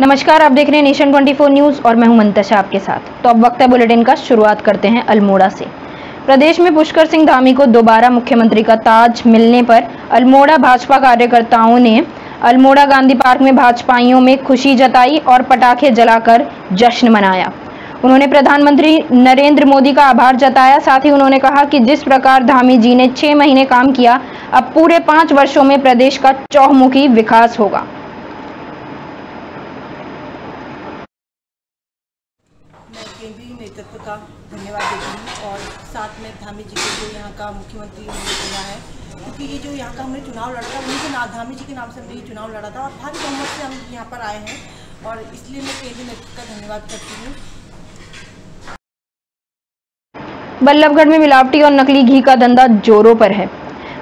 नमस्कार, आप देख रहे हैं नेशन 24 न्यूज़ और मैं हूँ मंतशा आपके साथ। तो अब वक्त है बुलेटिन का शुरुआत करते हैं अल्मोड़ा से। प्रदेश में पुष्कर सिंह धामी को दोबारा मुख्यमंत्री का ताज मिलने पर अल्मोड़ा भाजपा कार्यकर्ताओं ने अल्मोड़ा गांधी पार्क में भाजपाइयों में खुशी जताई और पटाखे जलाकर जश्न मनाया। उन्होंने प्रधानमंत्री नरेंद्र मोदी का आभार जताया। साथ ही उन्होंने कहा कि जिस प्रकार धामी जी ने छह महीने काम किया, अब पूरे पाँच वर्षों में प्रदेश का चौमुखी विकास होगा मैं केंद्रीय नेतृत्व का धन्यवाद देती हूँ और साथ में धामी जी को जो यहाँ का मुख्यमंत्री उन्होंने चुना है, क्योंकि ये जो यहाँ का हमने चुनाव लड़ा था, उन्हीं के नाम धामी जी के नाम से हमने ये चुनाव लड़ा था और भारी बहुमत से हम यहाँ पर आए हैं और इसलिए मैं केंद्रीय नेतृत्व का धन्यवाद करती हूँ। बल्लभगढ़ में मिलावटी और नकली घी का धंधा जोरों पर है।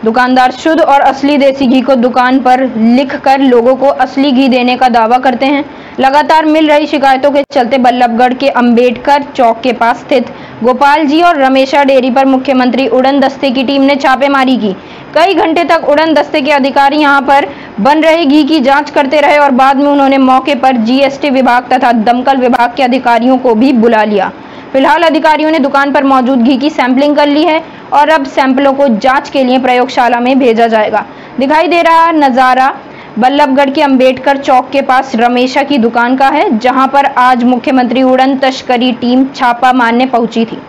दुकानदार शुद्ध और असली देसी घी को दुकान पर लिख कर लोगों को असली घी देने का दावा करते हैं। लगातार मिल रही शिकायतों के चलते बल्लभगढ़ के अंबेडकर चौक के पास स्थित गोपाल जी और रमेशा डेयरी पर मुख्यमंत्री उड़न दस्ते की टीम ने छापेमारी की। कई घंटे तक उड़न दस्ते के अधिकारी यहाँ पर बन रहे घी की जाँच करते रहे और बाद में उन्होंने मौके पर जीएसटी विभाग तथा दमकल विभाग के अधिकारियों को भी बुला लिया। फ़िलहाल अधिकारियों ने दुकान पर मौजूद घी की सैंपलिंग कर ली है और अब सैंपलों को जाँच के लिए प्रयोगशाला में भेजा जाएगा। दिखाई दे रहा नज़ारा बल्लभगढ़ के अंबेडकर चौक के पास रमेशा की दुकान का है, जहाँ पर आज मुख्यमंत्री उड़न तस्करी टीम छापा मारने पहुँची थी।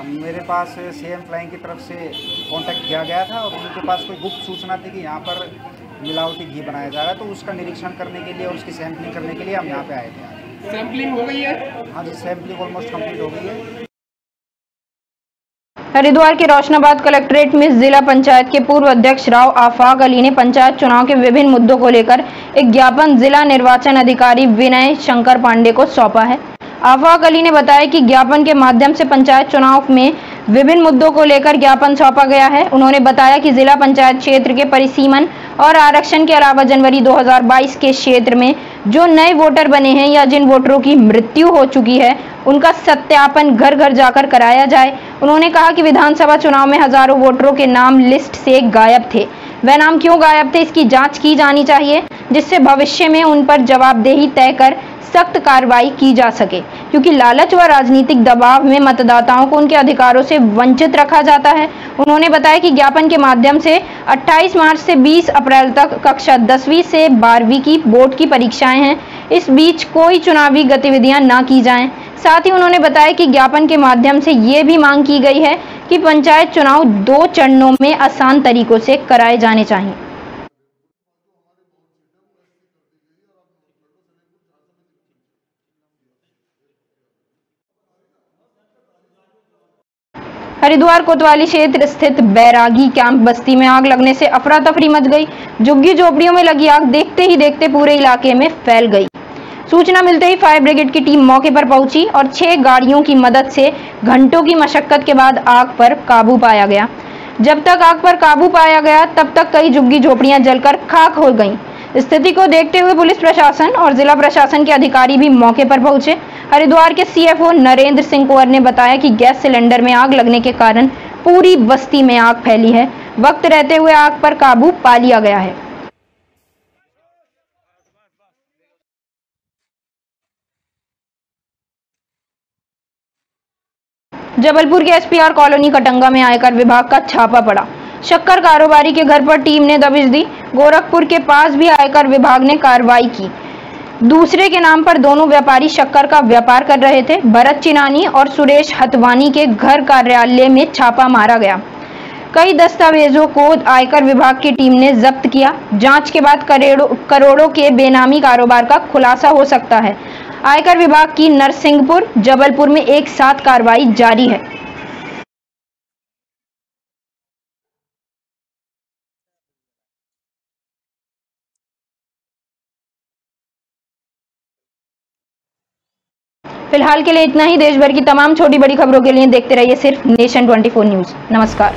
मेरे पास सीएम फ्लाइंग की तरफ़ से कांटेक्ट किया गया था और उनके पास कोई गुप्त सूचना थी कि यहाँ पर मिलावटी घी बनाया जा रहा है तो उसका निरीक्षण करने के लिए और उसकी सैंपलिंग करने के लिए हम यहाँ पे आए थे सैम्पलिंग हो गई है? हाँ जी सैंपलिंग ऑलमोस्ट कंप्लीट हो गई है। हरिद्वार के रोशनाबाद कलेक्ट्रेट में जिला पंचायत के पूर्व अध्यक्ष राव आफाक अली ने पंचायत चुनाव के विभिन्न मुद्दों को लेकर एक ज्ञापन जिला निर्वाचन अधिकारी विनय शंकर पांडे को सौंपा है। आफाक अली ने बताया कि ज्ञापन के माध्यम से पंचायत चुनाव में विभिन्न मुद्दों को लेकर ज्ञापन सौंपा गया है। उन्होंने बताया कि जिला पंचायत क्षेत्र के परिसीमन और आरक्षण के अलावा जनवरी 2022 के क्षेत्र में जो नए वोटर बने हैं या जिन वोटरों की मृत्यु हो चुकी है, उनका सत्यापन घर घर जाकर कराया जाए। उन्होंने कहा कि विधानसभा चुनाव में हज़ारों वोटरों के नाम लिस्ट से गायब थे। वह नाम क्यों गायब थे, इसकी जाँच की जानी चाहिए, जिससे भविष्य में उन पर जवाबदेही तय कर सख्त कार्रवाई की जा सके, क्योंकि लालच व राजनीतिक दबाव में मतदाताओं को उनके अधिकारों से वंचित रखा जाता है। उन्होंने बताया कि ज्ञापन के माध्यम से 28 मार्च से 20 अप्रैल तक कक्षा 10वीं से 12वीं की बोर्ड की परीक्षाएँ हैं। इस बीच कोई चुनावी गतिविधियाँ ना की जाएँ। साथ ही उन्होंने बताया कि ज्ञापन के माध्यम से ये भी मांग की गई है कि पंचायत चुनाव दो चरणों में आसान तरीकों से कराए जाने चाहिए। हरिद्वार कोतवाली क्षेत्र स्थित बैरागी कैंप बस्ती में आग लगने से अफरा तफरी मच गई। झुग्गी झोपड़ियों में लगी आग देखते ही देखते पूरे इलाके में फैल गई। सूचना मिलते ही फायर ब्रिगेड की टीम मौके पर पहुँची और छह गाड़ियों की मदद से घंटों की मशक्कत के बाद आग पर काबू पाया गया। जब तक आग पर काबू पाया गया, तब तक कई झुग्गी झोपड़ियाँ जलकर खाक हो गईं। स्थिति को देखते हुए पुलिस प्रशासन और जिला प्रशासन के अधिकारी भी मौके पर पहुँचे। हरिद्वार के सीएफओ नरेंद्र सिंह कुंवर ने बताया कि गैस सिलेंडर में आग लगने के कारण पूरी बस्ती में आग फैली है। वक्त रहते हुए आग पर काबू पा लिया गया है। जबलपुर के एसपीआर कॉलोनी कटंगा में आयकर विभाग का छापा पड़ा। शक्कर कारोबारी के घर पर टीम ने दबिश दी। गोरखपुर के पास भी आयकर विभाग ने कार्रवाई की। दूसरे के नाम पर दोनों व्यापारी शक्कर का व्यापार कर रहे थे। भरत चिनानी और सुरेश हतवानी के घर कार्यालय में छापा मारा गया। कई दस्तावेजों को आयकर विभाग की टीम ने जब्त किया। जाँच के बाद करोड़ों के बेनामी कारोबार का खुलासा हो सकता है। आयकर विभाग की नरसिंहपुर, जबलपुर में एक साथ कार्रवाई जारी है। फ़िलहाल के लिए इतना ही। देश भर की तमाम छोटी बड़ी खबरों के लिए देखते रहिए सिर्फ़ नेशन 24 न्यूज़। नमस्कार।